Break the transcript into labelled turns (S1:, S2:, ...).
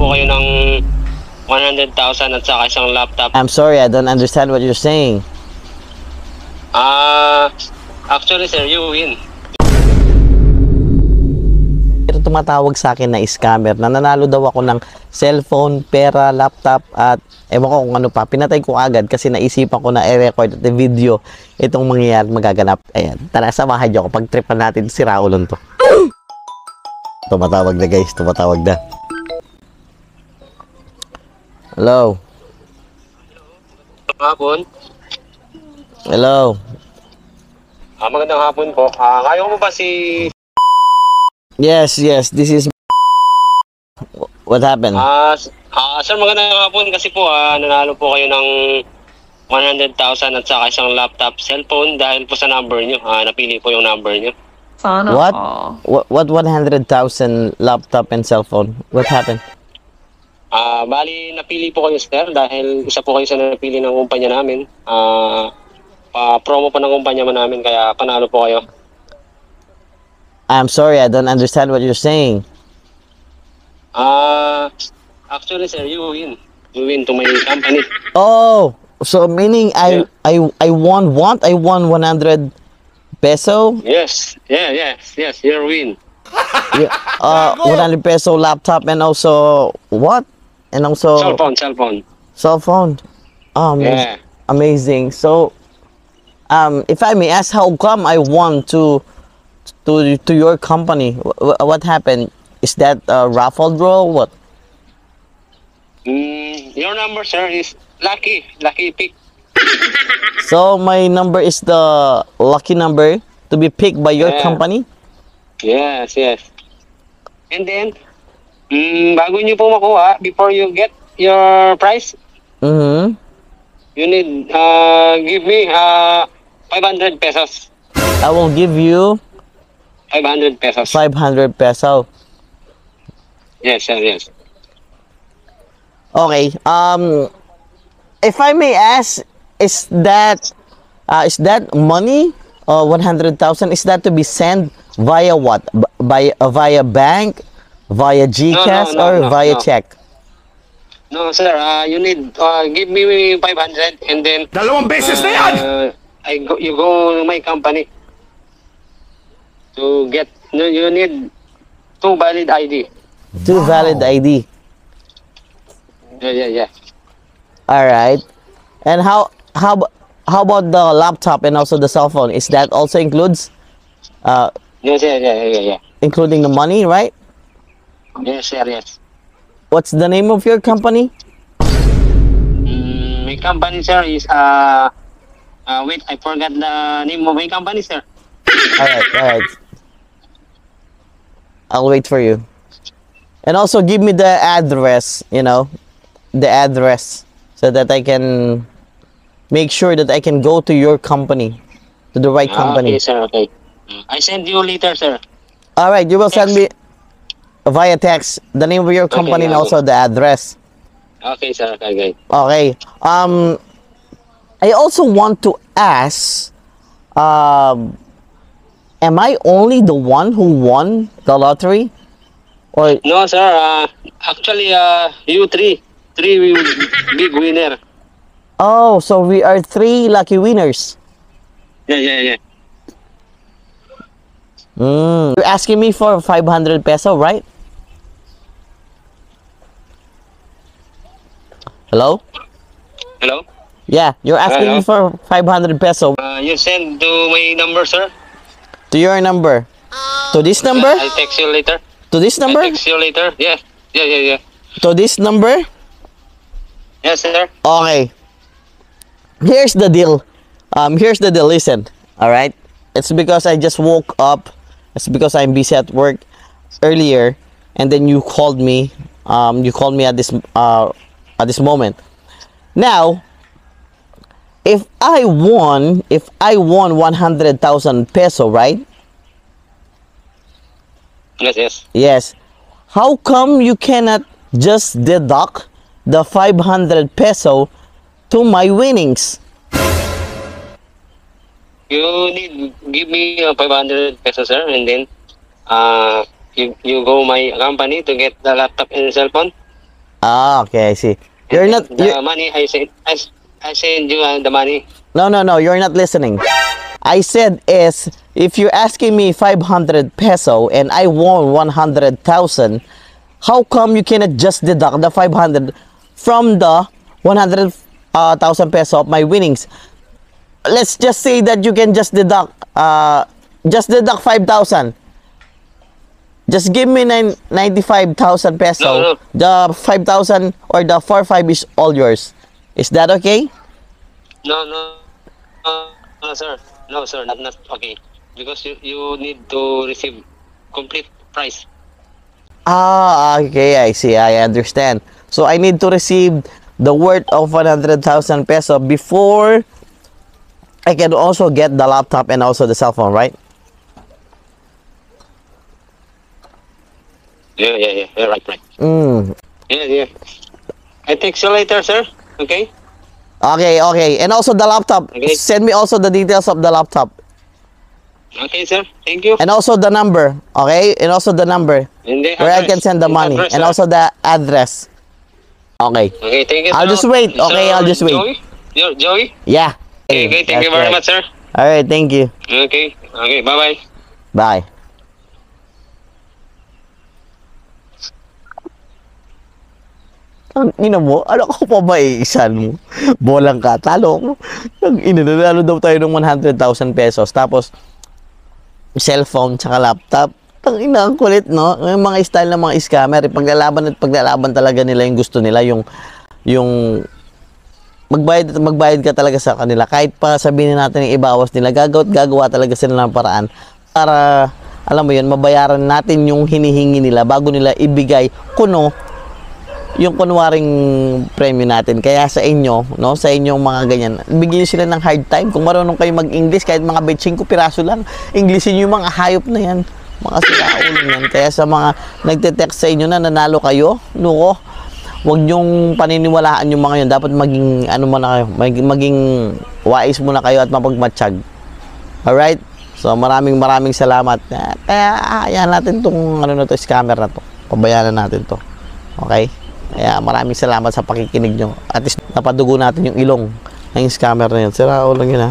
S1: po kayo ng 100,000 at saka isang laptop.
S2: I'm sorry, I don't understand what you're saying.
S1: Ah, actually sir, you win.
S2: Pero tumatawag sa akin na scammer. Nananalo daw ako ng cellphone, pera, laptop, at ewan ko kung ano pa. Pinatay ko agad kasi naisipan ko na i-record at i-video itong mangyayari magaganap. Ayan, tara, samahan niyo ako. Pag-tripan natin si Raulon to. tumatawag na guys, tumatawag na. Hello?
S1: Hapon.
S2: Hello?
S1: Ah, magandang hapon po. Ah, kaya mo ba si
S2: Yes, yes, this is... What happened?
S1: Ah, ah, sir, magandang hapon kasi po ah, nanalo po kayo ng 100,000 at saka isang laptop cellphone dahil po sa number nyo. Ah, napili po yung number nyo.
S3: Sana
S2: What? What, what 100,000 laptop and cell phone? What happened?
S1: Ah, bali napili po kayo sir dahil isa po kayo sa napili ng kumpanya namin. Ah, pa promo pa ng kumpanya mo namin kaya panalo po kayo.
S2: I'm sorry, I don't understand what you're saying.
S1: Ah, actually sir, you win. You win to my company.
S2: Oh, so meaning I I I won what? I won 100 peso?
S1: Yes. Yeah, yes, yes, you win.
S2: Yeah, Uh, 100 peso laptop and also what? And also
S1: Cell phone, cell phone.
S2: cell phone. Oh, amazing.
S1: Yeah.
S2: amazing. So, um, if I may ask, how come I won to to to your company? Wh- What happened? Is that a raffle draw? What?
S1: Mm, your number sir is lucky, lucky pick.
S2: So my number is the lucky number to be picked by your
S1: Yeah.
S2: company.
S1: Yes, yes. And then, mm, bago nyo po makuha, before you get your prize,
S2: Mm-hmm.
S1: you need uh, give me uh, 500 pesos.
S2: I will give you
S1: 500 pesos.
S2: 500 peso.
S1: Yes, sir, yes.
S2: Okay. Um, if I may ask, is that uh, is that money? Uh, 100,000 is that to be sent via what? B- by uh, via bank, via GCash,
S1: no,
S2: or
S1: no,
S2: via
S1: no.
S2: check?
S1: No, sir, uh, you need uh, give me 500 and then
S4: Dalawang beses na yan!
S1: uh, I go, you go to my company to get, no, you need two valid ID.
S2: Two valid ID.
S1: Yeah, yeah, yeah.
S2: All right. And how how how about the laptop and also the cell phone? Is that also includes uh
S1: Yes, yeah, yeah, yeah, yeah.
S2: including the money, right?
S1: Yes, sir, yes.
S2: What's the name of your company?
S1: Mm, my company, sir, is uh, uh, wait, I forgot the name of my company, sir.
S2: All right, all right. I'll wait for you. And also give me the address, you know, the address so that I can make sure that I can go to your company, to the right
S1: Ah,
S2: company.
S1: Okay, sir, okay. Mm, I send you later, sir.
S2: All right, you will send me via text the name of your company and also the address.
S1: Okay, sir, okay, okay.
S2: Okay. Um, I also want to ask, um, am I only the one who won the lottery, or
S1: No, sir, uh, actually, uh, you three, three will- big winner.
S2: oh, so we are three lucky winners?
S1: Yeah, yeah, yeah.
S2: Mm. You're asking me for 500 peso, right? Hello?
S1: Hello?
S2: Yeah, you're asking me for 500 peso
S1: Uh, you send to my number, sir.
S2: to your number. To this number?
S1: I'll text you later.
S2: To this number?
S1: I'll text you later. Yeah, yeah, yeah, yeah.
S2: To this number?
S1: Yes, sir.
S2: Okay. Here's the deal. Um, here's the deal. Listen. All right. It's because I just woke up. It's because I'm busy at work earlier, and then you called me. Um, you called me at this uh at this moment. Now, if I won, if I won one hundred thousand peso, right?
S1: Yes, yes.
S2: Yes. How come you cannot just deduct the 500 peso to my winnings?
S1: You need give me uh, 500 pesos, sir, and then uh, you you go my company to get the laptop and cell phone.
S2: Ah, okay, I see. You're not
S1: The
S2: you're,
S1: money I send, I, I send you uh, the money.
S2: No, no, no, you're not listening. I said is if you're asking me 500 peso and I won 100,000, how come you cannot just deduct the 500 from the 100,000 peso of my winnings? Let's just say that you can just deduct uh just deduct 5,000. Just give me nine, 95,000 peso.
S1: No, no.
S2: The 5,000 or the 4-5 is all yours. Is that okay?
S1: No, no, no, no, sir. No, sir, not, not okay. Because you, you need to receive complete price.
S2: Ah, okay, I see. I understand. So I need to receive the worth of 100,000 peso before I can also get the laptop and also the cell phone, right?
S1: Yeah, yeah, yeah. yeah right, right.
S2: Mm.
S1: Yeah, yeah. I text you later, sir. Okay?
S2: Okay, okay. And also the laptop.
S1: Okay.
S2: Send me also the details of the laptop.
S1: Okay, sir. Thank you.
S2: And also the number. Okay? And also the number
S1: And the
S2: where I can send the money.
S1: address,
S2: And
S1: sir.
S2: also the address. Okay.
S1: Okay, thank you.
S2: I'll just wait. Okay, I'll just wait.
S1: Joey? Joey?
S2: Yeah.
S1: Okay, okay, thank you very
S2: right.
S1: much, sir.
S2: Alright, thank you.
S1: Okay, okay, bye-bye.
S2: Bye. Ang ina mo, ano ko pa ba iisan mo? Bolang ka, talo ko. Ang ina, nanalo daw tayo ng 100,000 pesos. Tapos, cellphone tsaka laptop. Ang ina, ang kulit, no? Yung mga style ng mga scammer, paglalaban at paglalaban talaga nila yung gusto nila, yung, yung, magbayad at magbayad ka talaga sa kanila. Kahit pa sabihin natin yung ibawas nila, gagawa gagawa talaga sila ng paraan para, alam mo yun, mabayaran natin yung hinihingi nila bago nila ibigay kuno yung kunwaring premyo natin. Kaya sa inyo, no, sa inyong mga ganyan, bigyan sila ng hard time. Kung marunong kayo mag-English, kahit mga 25 piraso lang, Englishin nyo yung mga hayop na yan. Mga sikaulo yan. Kaya sa mga nagte-text sa inyo na nanalo kayo, nuko, huwag nyong paniniwalaan yung mga yun. Dapat maging, ano mo na kayo, maging, maging wais muna kayo at mapagmatsyag. Alright? So, maraming maraming salamat. Eh, Kaya, hayaan natin tong, ano na to, scammer na to. Pabayanan natin to. Okay? Kaya maraming salamat sa pakikinig nyo. At least napadugo natin yung ilong ng scammer na yun. Sira ulo yun ha.